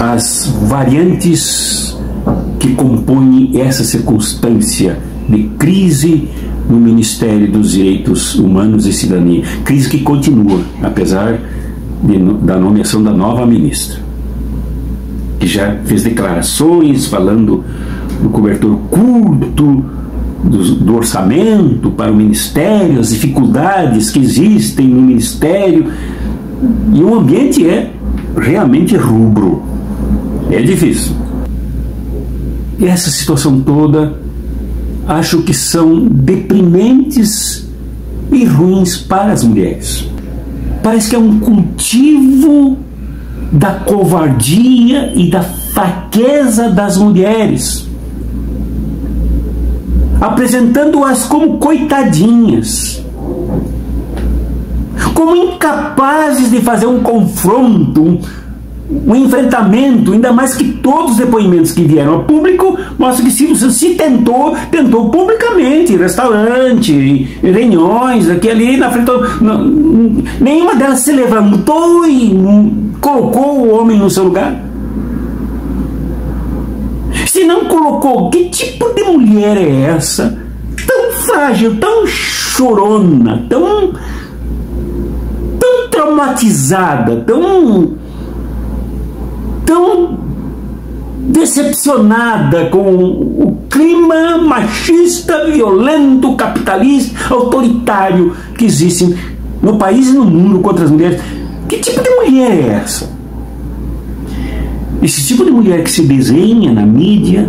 as variantes que compõem essa circunstância de crise no Ministério dos Direitos Humanos e Cidadania. Crise que continua, apesar de, da nomeação da nova ministra, que já fez declarações falando do cobertor curto do, do, orçamento para o Ministério, as dificuldades que existem no Ministério. E o ambiente é realmente rubro. É difícil. E essa situação toda acho que são deprimentes e ruins para as mulheres. Parece que é um cultivo da covardia e da fraqueza das mulheres, apresentando-as como coitadinhas, como incapazes de fazer um confronto, um, enfrentamento, ainda mais que todos os depoimentos que vieram a público mostram que se, se tentou, tentou publicamente, restaurante, em reuniões, aqui ali na frente. Não, nenhuma delas se levantou e colocou o homem no seu lugar. Se não colocou, que tipo de mulher é essa? Tão frágil, tão chorona, tão, tão traumatizada, tão tão decepcionada com o clima machista, violento, capitalista, autoritário que existe no país e no mundo contra as mulheres. Que tipo de mulher é essa? Esse tipo de mulher que se desenha na mídia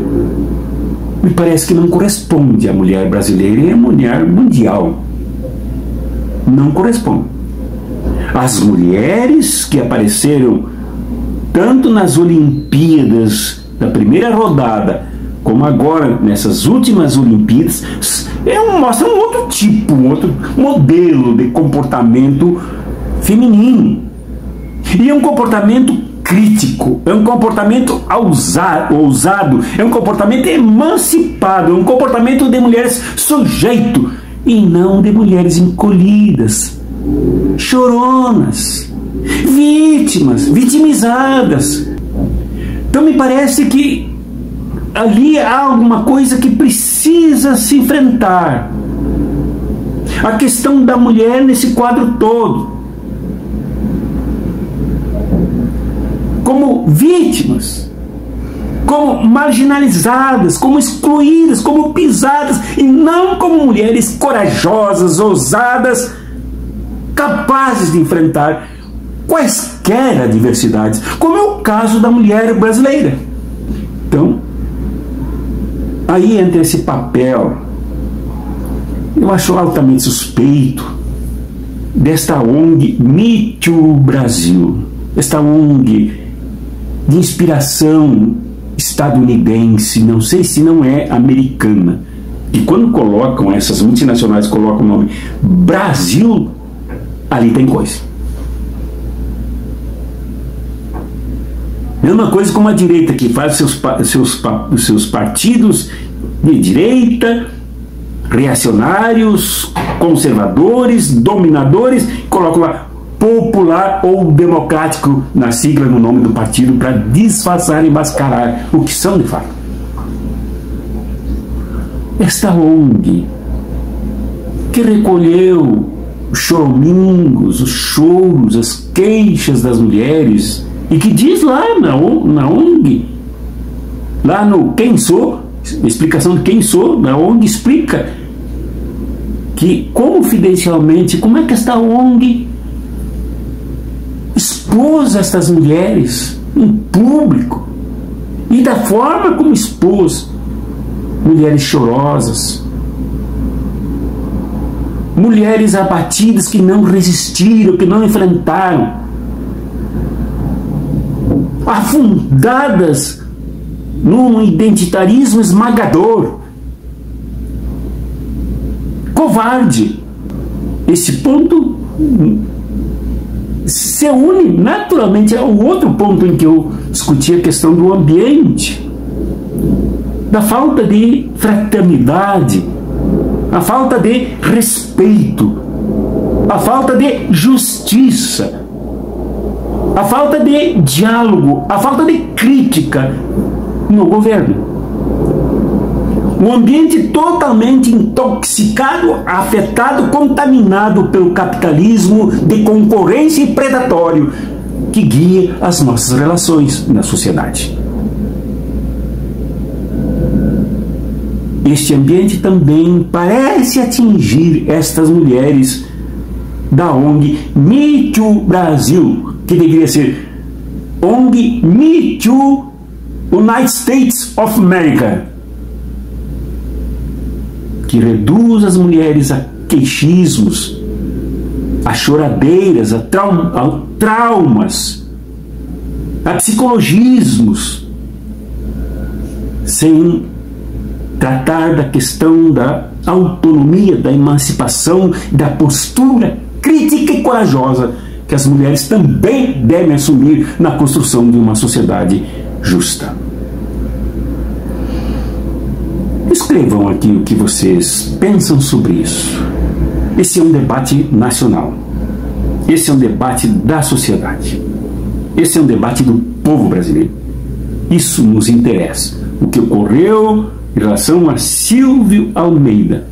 me parece que não corresponde à mulher brasileira e à mulher mundial. Não corresponde. As mulheres que apareceram tanto nas Olimpíadas da primeira rodada, como agora nessas últimas Olimpíadas, é um, mostra um outro tipo, um outro modelo de comportamento feminino. E é um comportamento crítico, é um comportamento ousado, é um comportamento emancipado, é um comportamento de mulheres sujeito e não de mulheres encolhidas, choronas vítimas, vitimizadas. Então me parece que ali há alguma coisa que precisa se enfrentar. A questão da mulher nesse quadro todo. Como vítimas, como marginalizadas, como excluídas, como pisadas, e não como mulheres corajosas, ousadas, capazes de enfrentar quaisquer adversidades, como é o caso da mulher brasileira. Então, aí entra esse papel, eu acho altamente suspeito, desta ONG Me Too Brasil, esta ONG de inspiração estadunidense, não sei se não é americana. E quando colocam essas multinacionais, colocam o nome Brasil, ali tem coisa. Mesma coisa com a direita que faz seus, seus, seus partidos de direita, reacionários, conservadores, dominadores, colocam lá popular ou democrático na sigla no nome do partido para disfarçar e mascarar o que são de fato. Esta ONG que recolheu os choramingos, os choros, as queixas das mulheres e que diz lá na, na ONG, lá no Quem Sou, explicação de quem sou, na ONG explica que confidencialmente, como é que esta ONG expôs estas mulheres em público e da forma como expôs mulheres chorosas, mulheres abatidas que não resistiram, que não enfrentaram, afundadas num identitarismo esmagador, covarde. Esse ponto se une naturalmente ao outro ponto em que eu discuti a questão do ambiente, da falta de fraternidade, a falta de respeito, a falta de justiça a falta de diálogo, a falta de crítica no governo. Um ambiente totalmente intoxicado, afetado, contaminado pelo capitalismo de concorrência e predatório que guia as nossas relações na sociedade. Este ambiente também parece atingir estas mulheres da ONG Me Too Brasil, que deveria ser ONG Me Too United States of America, que reduz as mulheres a queixismos, a choradeiras, a, traum a traumas, a psicologismos, sem tratar da questão da autonomia, da emancipação, da postura crítica e corajosa que as mulheres também devem assumir na construção de uma sociedade justa. Escrevam aqui o que vocês pensam sobre isso. Esse é um debate nacional. Esse é um debate da sociedade. Esse é um debate do povo brasileiro. Isso nos interessa. O que ocorreu em relação a Silvio Almeida.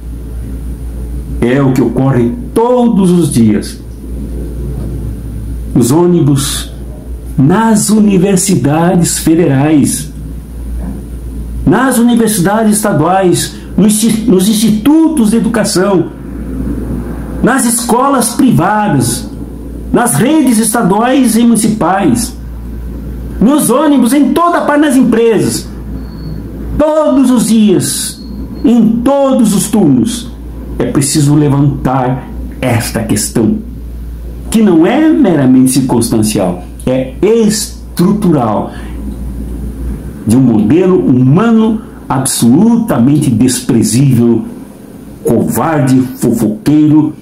É o que ocorre todos os dias. Os ônibus nas universidades federais, nas universidades estaduais, nos institutos de educação, nas escolas privadas, nas redes estaduais e municipais, nos ônibus, em toda parte das empresas todos os dias, em todos os turnos, é preciso levantar esta questão, que não é meramente circunstancial, é estrutural, de um modelo humano absolutamente desprezível, covarde, fofoqueiro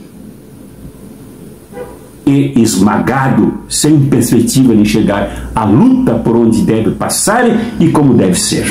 e esmagado, sem perspectiva de chegar à luta por onde deve passar e como deve ser.